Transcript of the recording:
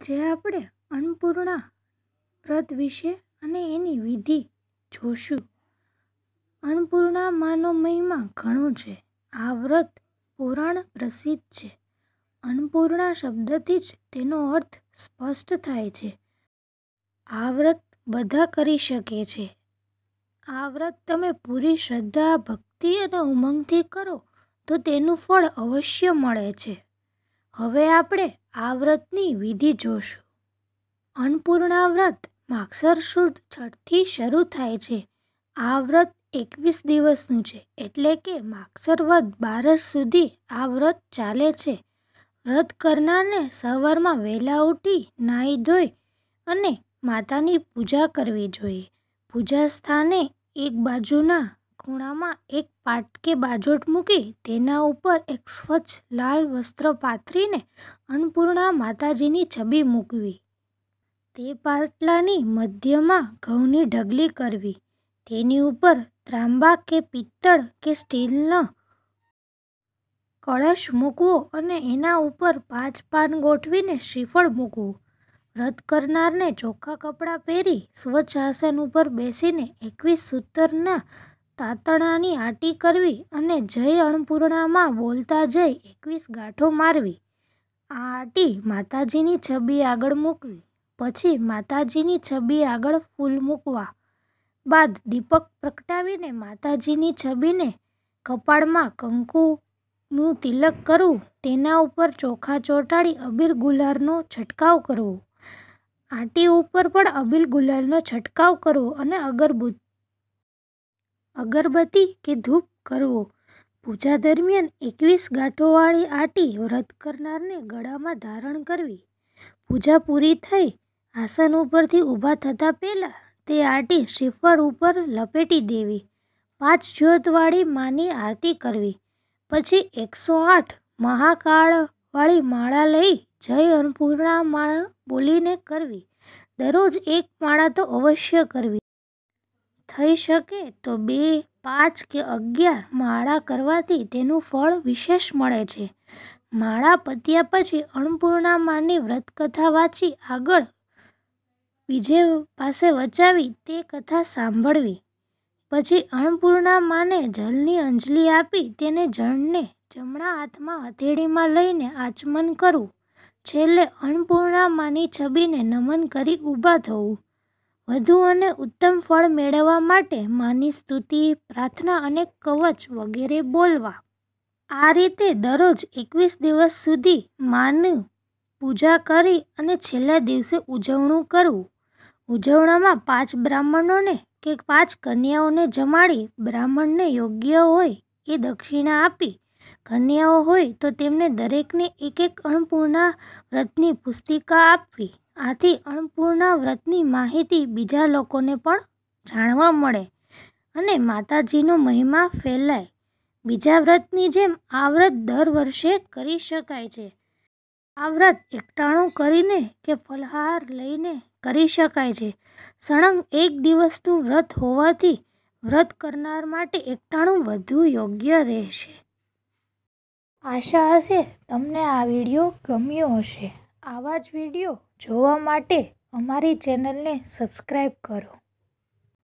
આજે આપણે અન્નપૂર્ણા વ્રત વિશે અને એની વિધિ જોશું. અન્નપૂર્ણા માનો મહિમા ઘણો છે. આ વ્રત પુરાણ પ્રસિદ્ધ છે. અન્નપૂર્ણા શબ્દથી જ તેનો અર્થ સ્પષ્ટ થાય છે. આ વ્રત બધા કરી શકે છે. આ વ્રત તમે પૂરી શ્રદ્ધા, ભક્તિ અને ઉમંગથી કરો તો તેનું ફળ અવશ્ય મળે છે. હવે આપણે આ વ્રતની વિધિ જોશું. અન્નપૂર્ણા વ્રત માગસર શુદ્ધ છઠથી શરૂ થાય છે. આ વ્રત એકવીસ દિવસનું છે એટલે કે માગસર વદ બારસ સુધી આ વ્રત ચાલે છે. વ્રત કરનારને સવારમાં વહેલા ઉઠી નાહી ધોઈ અને માતાની પૂજા કરવી જોઈએ. પૂજા સ્થાને એક બાજુના ખૂણામાં એક પાટ કે બાજોટ મૂકી તેના ઉપર એક સ્વચ્છ લાલ વસ્ત્ર પાથરીને અન્નપૂર્ણા માતાજીની છબી મૂકવી. તે પાટલાની મધ્યમાં ઘઉંની ઢગલી કરવી. તેની ઉપર ત્રાંબા કે પિત્તળ કે સ્ટીલનો કળશ મૂકવો અને એના ઉપર પાંચ પાન ગોઠવીને શ્રીફળ મૂકવું. વ્રત કરનારને ચોખ્ખા કપડાં પહેરી સ્વચ્છ આસન ઉપર બેસીને એકવીસ સૂતરના તાતણાની આટી કરવી અને જય અન્નપૂર્ણામાં બોલતા જઈ એકવીસ ગાંઠો મારવી. આ આટી માતાજીની છબી આગળ મૂકવી, પછી માતાજીની છબી આગળ ફૂલ મૂકવા. બાદ દીપક પ્રગટાવીને માતાજીની છબીને કપાળમાં કંકુનું તિલક કરવું તેના ઉપર ચોખા ચોંટાડી અબીર ગુલાલનો છંટકાવ કરવો. આટી ઉપર પણ અબીલ ગુલાલનો છંટકાવ કરવો અને અગરબત્તી કે ધૂપ કરવો? પૂજા દરમિયાન એકવીસ ગાંઠોવાળી આટી વ્રત કરનારને ગળામાં ધારણ કરવી. પૂજા પૂરી થઈ, આસન ઉપરથી ઊભા થતાં પહેલાં તે આટી શ્રીફળ ઉપર લપેટી દેવી. પાંચ જ્યોતવાળી માની આરતી કરવી. પછી એકસો આઠ મહાકાળવાળી માળા લઈ જય અન્નપૂર્ણા બોલીને કરવી. દરરોજ એક માળા તો અવશ્ય કરવી. થઈ શકે તો બે, પાંચ કે અગિયાર માળા કરવાથી તેનું ફળ વિશેષ મળે છે. માળા પત્યા પછી અન્નપૂર્ણા માની વ્રતકથા વાંચી આગળ બીજે પાસે વચાવી તે કથા સાંભળવી. પછી અન્નપૂર્ણા માને જલની અંજલિ આપી તેને જળને જમણા હાથમાં હથેળીમાં લઈને આચમન કરવું છેલ્લે અન્નપૂર્ણા માની છબીને નમન કરી ઊભા થવું. વધુ અને ઉત્તમ ફળ મેળવવા માટે માની સ્તુતિ, પ્રાર્થના અને કવચ વગેરે બોલવા. આ રીતે દરરોજ એકવીસ દિવસ સુધી માની, પૂજા કરી અને છેલ્લા દિવસે ઉજવણું કરવું. ઉજવણામાં પાંચ બ્રાહ્મણોને કે પાંચ કન્યાઓને જમાડી બ્રાહ્મણને યોગ્ય હોય એ દક્ષિણા આપી. કન્યાઓ હોય તો તેમને દરેકને એક એક અન્નપૂર્ણા વ્રતની પુસ્તિકા આપવી. આથી અન્નપૂર્ણા વ્રતની માહિતી બીજા લોકોને પણ જાણવા મળે અને માતાજીનો મહિમા ફેલાય. બીજા વ્રતની જેમ આ વ્રત દર વર્ષે કરી શકાય છે. આ વ્રત એકટાણું કરીને કે ફલહાર લઈને કરી શકાય છે. સળંગ એક દિવસનું વ્રત હોવાથી વ્રત કરનાર માટે એકટાણું વધુ યોગ્ય રહેશે. આશા હશે તમને આ વીડિયો ગમ્યો હશે. આવા જ વીડિયો જોવા માટે અમારી ચેનલને સબસ્ક્રાઈબ કરો.